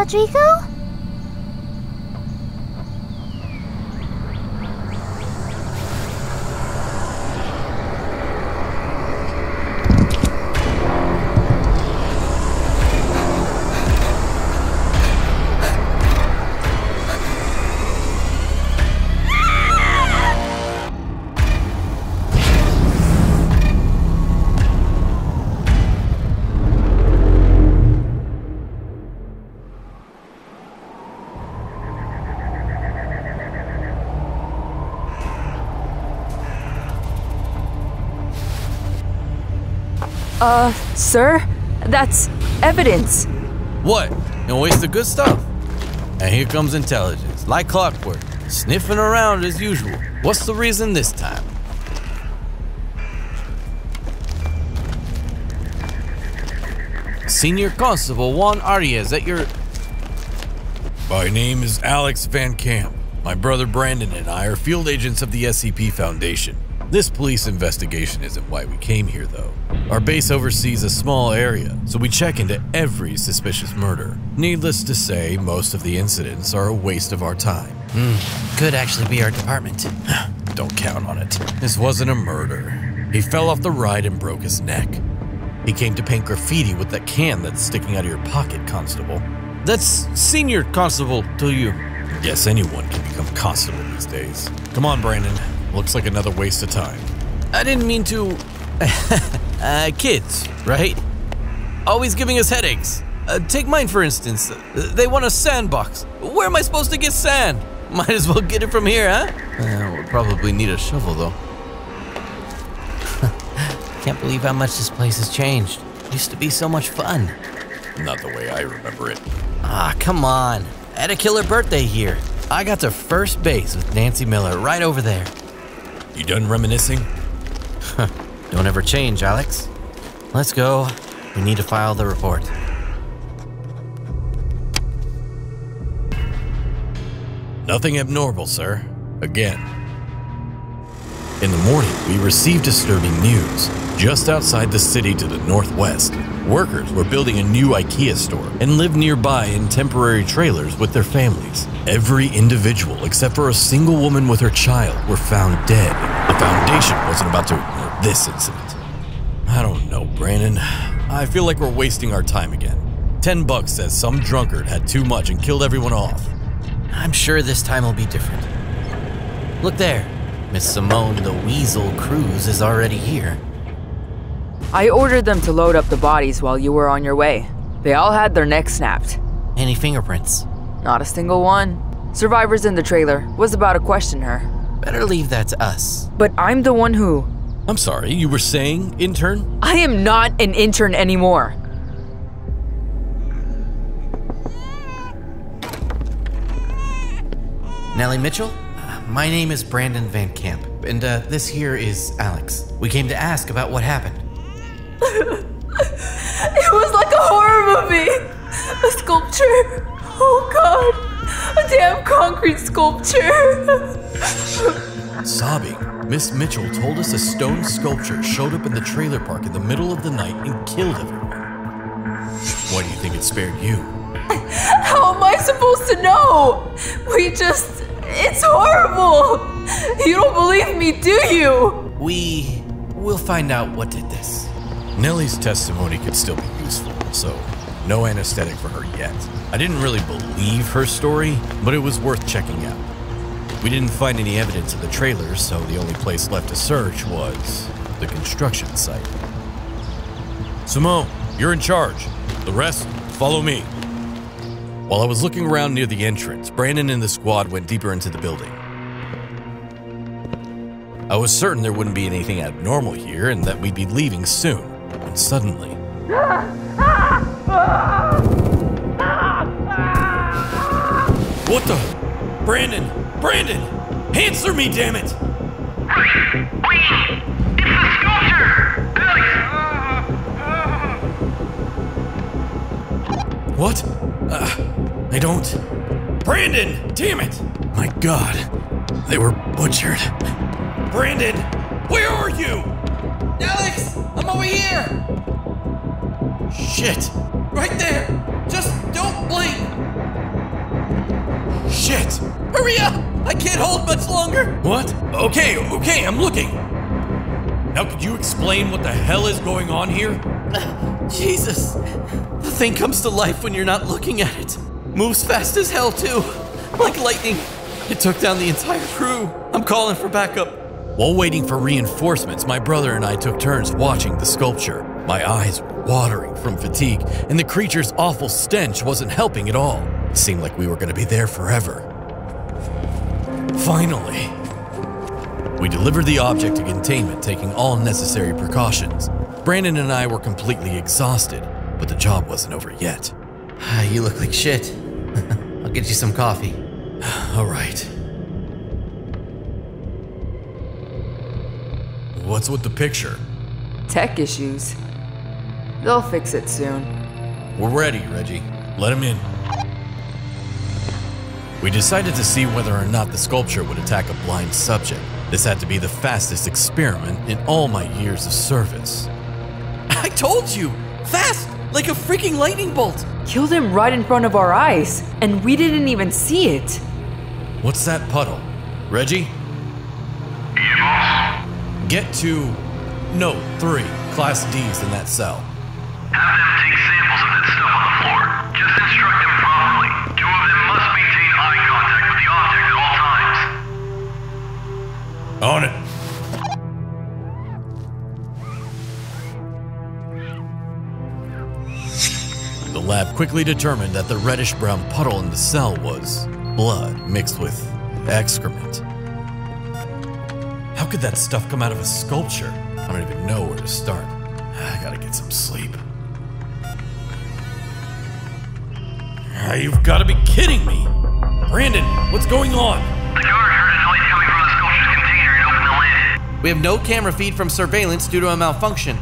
Rodrigo? Uh, sir? That's evidence. What? And waste the good stuff? And here comes intelligence, like clockwork, sniffing around as usual. What's the reason this time? Senior Constable Juan Arias at your. My name is Alex Van Camp. My brother Brandon and I are field agents of the SCP Foundation. This police investigation isn't why we came here, though. Our base oversees a small area, so we check into every suspicious murder. Needless to say, most of the incidents are a waste of our time. Hmm. Could actually be our department. Don't count on it. This wasn't a murder. He fell off the ride and broke his neck. He came to paint graffiti with that can that's sticking out of your pocket, Constable. That's Senior Constable to you. Guess anyone can become Constable these days. Come on, Brandon. Looks like another waste of time. I didn't mean to. uh, kids, right? Always giving us headaches. Uh, take mine, for instance. They want a sandbox. Where am I supposed to get sand? Might as well get it from here, huh? Uh, we'll probably need a shovel, though. Can't believe how much this place has changed. Used to be so much fun. Not the way I remember it. Ah, come on. I had a killer birthday here. I got to first base with Nancy Miller right over there. You done reminiscing? Don't ever change, Alex. Let's go. We need to file the report. Nothing abnormal, sir. Again. In the morning, we received disturbing news. Just outside the city to the northwest, workers were building a new IKEA store and lived nearby in temporary trailers with their families. Every individual, except for a single woman with her child, were found dead. The Foundation wasn't about to ignore this incident. I don't know, Brandon. I feel like we're wasting our time again. Ten bucks says some drunkard had too much and killed everyone off. I'm sure this time will be different. Look there. Miss Simone the Weasel Cruz is already here. I ordered them to load up the bodies while you were on your way. They all had their necks snapped. Any fingerprints? Not a single one. Survivors in the trailer was about to question her. Better leave that to us. But I'm the one who. I'm sorry, you were saying, intern? I am not an intern anymore. Nellie Mitchell? Uh, My name is Brandon Van Camp, and uh, this here is Alex. We came to ask about what happened. It was like a horror movie. A sculpture. Oh god. A damn concrete sculpture. Sobbing, Miss Mitchell told us a stone sculpture showed up in the trailer park in the middle of the night and killed everyone. Why do you think it spared you? How am I supposed to know? We just. It's horrible. You don't believe me, do you? We will find out what did this. Nellie's testimony could still be useful, so no amnestic for her yet. I didn't really believe her story, but it was worth checking out. We didn't find any evidence of the trailer, so the only place left to search was the construction site. Simone, you're in charge. The rest, follow me. While I was looking around near the entrance, Brandon and the squad went deeper into the building. I was certain there wouldn't be anything abnormal here and that we'd be leaving soon. And suddenly. What the? Brandon! Brandon! Answer me, damn it! What? Uh, I don't. Brandon! Damn it! My god. They were butchered. Brandon! Where are you? Alex, I'm over here. Shit! Right there. Just don't blink. Shit! Hurry up! I can't hold much longer. What? Okay, okay, I'm looking. Now, could you explain what the hell is going on here? Jesus. The thing comes to life when you're not looking at it. Moves fast as hell, too. Like lightning. It took down the entire crew. I'm calling for backup. While waiting for reinforcements, my brother and I took turns watching the sculpture. My eyes were watering from fatigue, and the creature's awful stench wasn't helping at all. It seemed like we were going to be there forever. Finally, we delivered the object to containment, taking all necessary precautions. Brandon and I were completely exhausted, but the job wasn't over yet. Ah, you look like shit. I'll get you some coffee. All right. What's with the picture? Tech issues. They'll fix it soon. We're ready, Reggie. Let him in. We decided to see whether or not the sculpture would attack a blind subject. This had to be the fastest experiment in all my years of service. I told you! Fast! Like a freaking lightning bolt! Killed him right in front of our eyes, and we didn't even see it. What's that puddle? Reggie? Get to note 3, Class D's in that cell. Have them take samples of that stuff on the floor. Just instruct them properly. Two of them must maintain eye contact with the object at all times. On it. The lab quickly determined that the reddish brown puddle in the cell was blood mixed with excrement. How could that stuff come out of a sculpture? I don't even know where to start. I gotta get some sleep. Ah, You've gotta be kidding me! Brandon, what's going on? The guard heard a noise coming from the sculpture's container and opened the lid. We have no camera feed from surveillance due to a malfunction.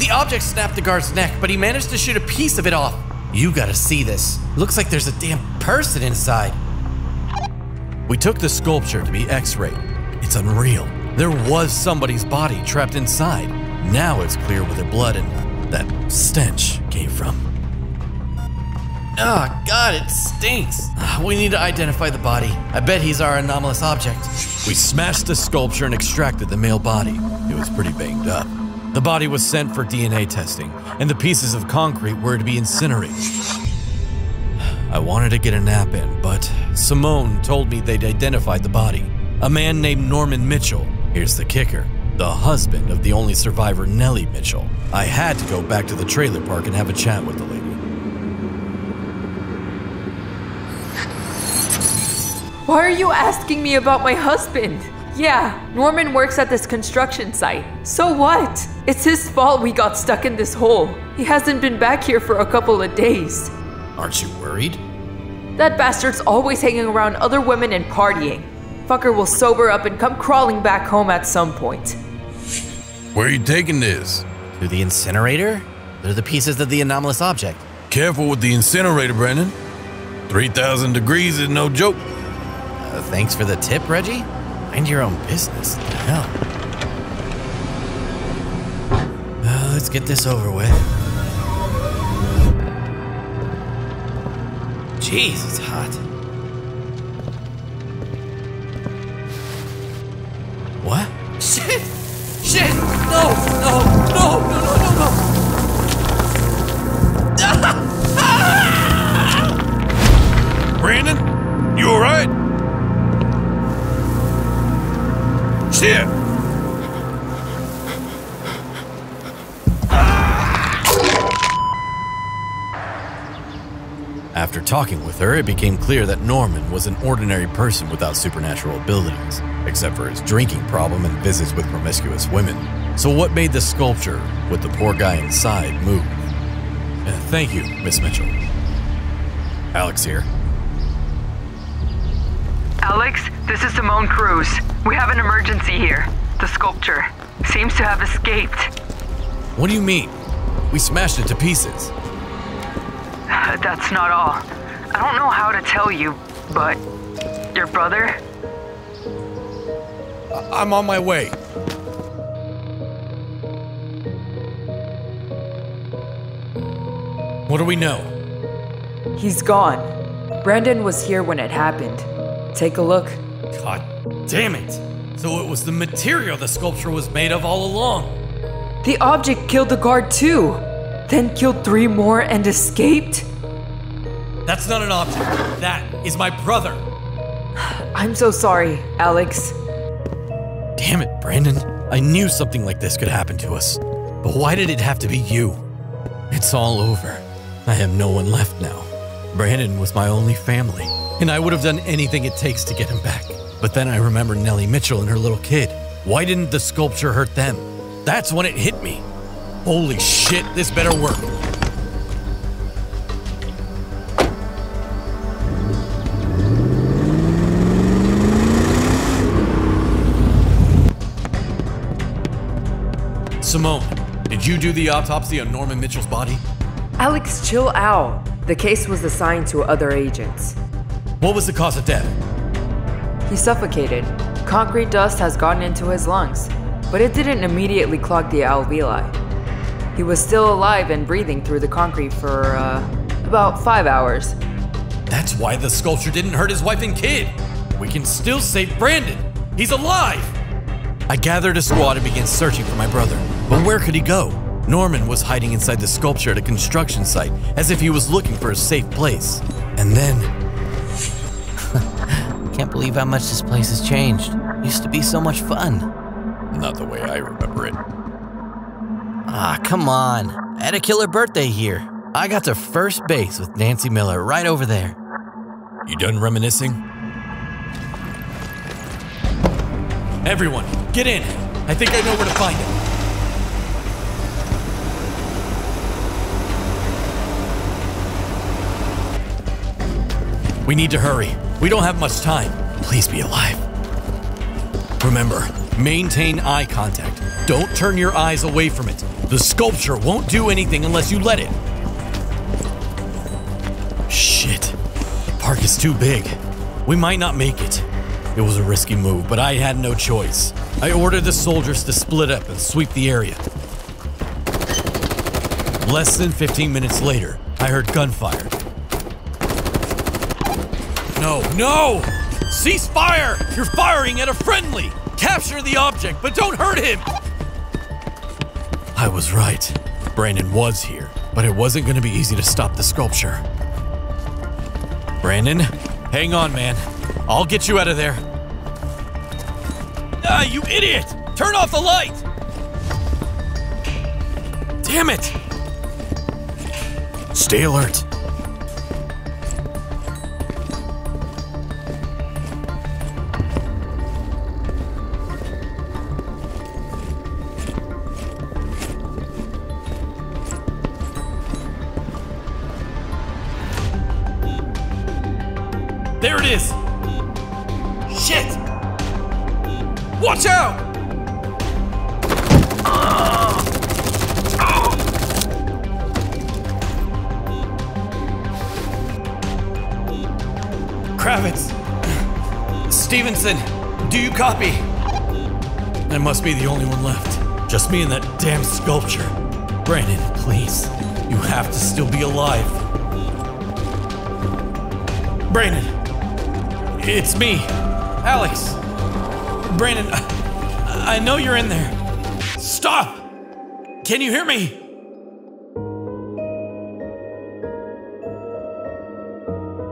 The object snapped the guard's neck, but he managed to shoot a piece of it off. You gotta see this. Looks like there's a damn person inside. We took the sculpture to be x rayed. It's unreal. There was somebody's body trapped inside. Now it's clear where the blood and that stench came from. Oh, God, it stinks. Ah, We need to identify the body. I bet he's our anomalous object. We smashed the sculpture and extracted the male body. It was pretty banged up. The body was sent for DNA testing, and the pieces of concrete were to be incinerated. I wanted to get a nap in, but Simone told me they'd identified the body. A man named Norman Mitchell. Here's the kicker the husband of the only survivor, Nellie Mitchell. I had to go back to the trailer park and have a chat with the lady. Why are you asking me about my husband? Yeah, Norman works at this construction site. So what? It's his fault we got stuck in this hole. He hasn't been back here for a couple of days. Aren't you worried? That bastard's always hanging around other women and partying. Fucker will sober up and come crawling back home at some point. Where are you taking this? To the incinerator? They're the pieces of the anomalous object. Careful with the incinerator, Brandon. 3,000 degrees is no joke. Uh, thanks for the tip, Reggie. Mind your own business. The hell? Uh, let's get this over with. Jeez, it's hot. What? Shit! Shit! No! No! After talking with her, it became clear that Norman was an ordinary person without supernatural abilities, except for his drinking problem and visits with promiscuous women. So, what made the sculpture with the poor guy inside move? Uh, thank you, Miss Mitchell. Alex here. Alex, this is Simone Cruz. We have an emergency here. The sculpture seems to have escaped. What do you mean? We smashed it to pieces. That's not all. I don't know how to tell you, but your brother, I- I'm on my way. What do we know? He's gone. Brandon was here when it happened. Take a look. God damn it! So it was the material the sculpture was made of all along. The object killed the guard too, then killed three more and escaped? That's not an option. That is my brother. I'm so sorry, Alex. Damn it, Brandon. I knew something like this could happen to us. But why did it have to be you? It's all over. I have no one left now. Brandon was my only family, and I would have done anything it takes to get him back. But then I remembered Nellie Mitchell and her little kid. Why didn't the sculpture hurt them? That's when it hit me. Holy shit, this better work. Simone, did you do the autopsy on Norman Mitchell's body? Alex, chill out. The case was assigned to other agents. What was the cause of death? He suffocated. Concrete dust has gotten into his lungs, but it didn't immediately clog the alveoli. He was still alive and breathing through the concrete for, uh, about five hours. That's why the sculpture didn't hurt his wife and kid. We can still save Brandon. He's alive. I gathered a squad and began searching for my brother. But where could he go? Norman was hiding inside the sculpture at a construction site, as if he was looking for a safe place. And then, Can't believe how much this place has changed. Used to be so much fun. not the way I remember it. Ah, come on. I had a killer birthday here. I got to first base with Nancy Miller right over there. You done reminiscing? Everyone, get in. I think I know where to find him. We need to hurry. We don't have much time. Please be alive. Remember, maintain eye contact. Don't turn your eyes away from it. The sculpture won't do anything unless you let it. Shit. The park is too big. We might not make it. It was a risky move, but I had no choice. I ordered the soldiers to split up and sweep the area. Less than 15 minutes later, I heard gunfire. No, no! Cease fire! You're firing at a friendly! Capture the object, but don't hurt him! I was right. Brandon was here, but it wasn't gonna be easy to stop the sculpture. Brandon, hang on, man. I'll get you out of there. You idiot! Turn off the light! Damn it! Stay alert. Do you copy? I must be the only one left. Just me and that damn sculpture. Brandon, please. You have to still be alive. Brandon! It's me, Alex. Brandon, I, I know you're in there. Stop! Can you hear me?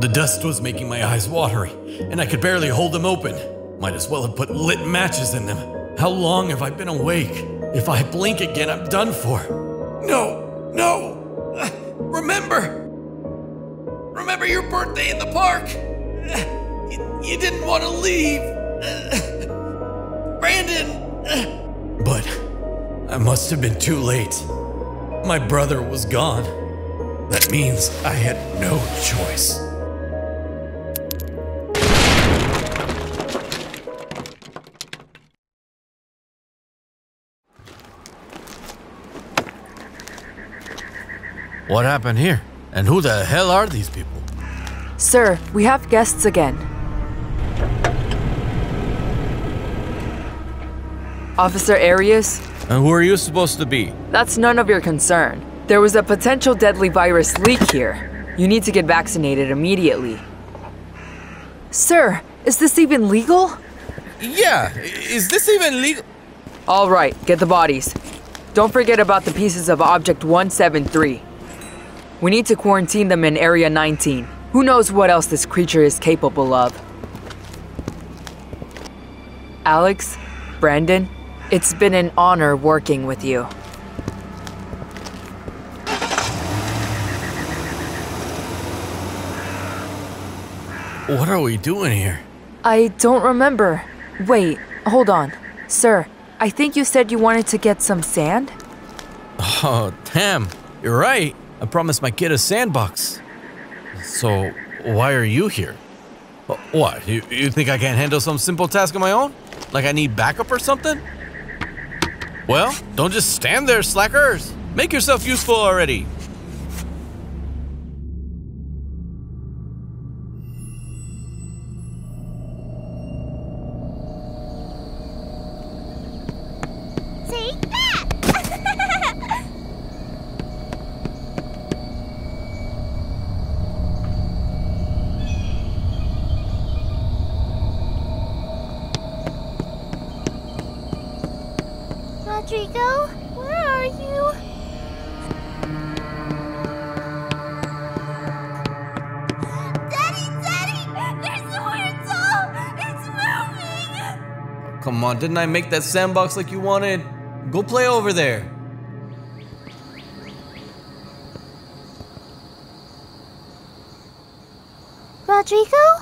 The dust was making my eyes watery, and I could barely hold them open. Might as well have put lit matches in them. How long have I been awake? If I blink again, I'm done for. No, no! Remember! Remember your birthday in the park? You, didn't want to leave. Brandon! But I must have been too late. My brother was gone. That means I had no choice. What happened here? And who the hell are these people? Sir, we have guests again. Officer Arias, And who are you supposed to be? that's none of your concern. There was a potential deadly virus leak here. You need to get vaccinated immediately. Sir, is this even legal? Yeah, is this even legal? All right, get the bodies. Don't forget about the pieces of Object 173. We need to quarantine them in Area 19. Who knows what else this creature is capable of? Alex, Brandon, it's been an honor working with you. What are we doing here? I don't remember. Wait, hold on. Sir, I think you said you wanted to get some sand? Oh, damn. You're right. I promised my kid a sandbox. So, why are you here? Uh, what? You, you think I can't handle some simple task on my own? Like I need backup or something? Well, don't just stand there, slackers. Make yourself useful already. Rodrigo, where are you? Daddy, Daddy! There's the weird doll! It's moving! Come on, didn't I make that sandbox like you wanted? Go play over there. Rodrigo?